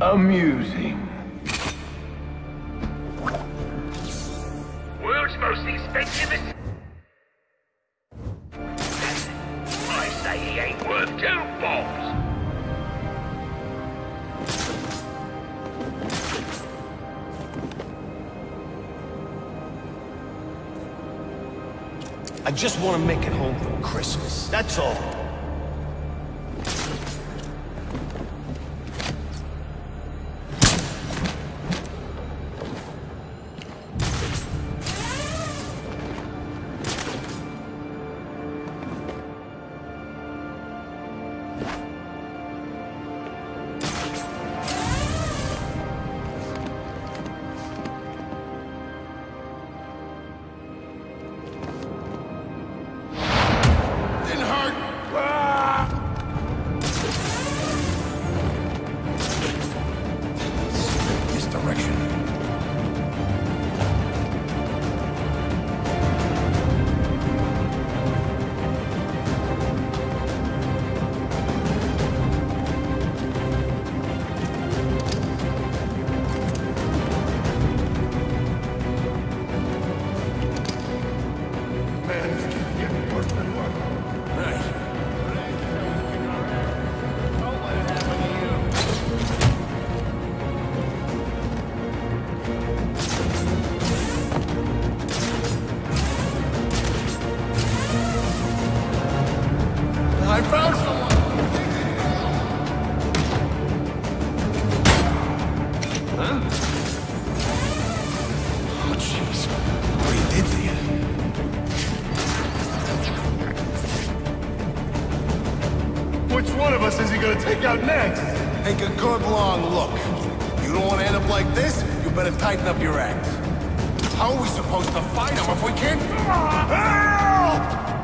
Amusing. World's most expensive. I say he ain't worth two bombs. I just want to make it home for Christmas. That's all. Man, Which one of us is he gonna take out next? Take a good long look. You don't want to end up like this? You better tighten up your act. How are we supposed to fight him if we can't... Help!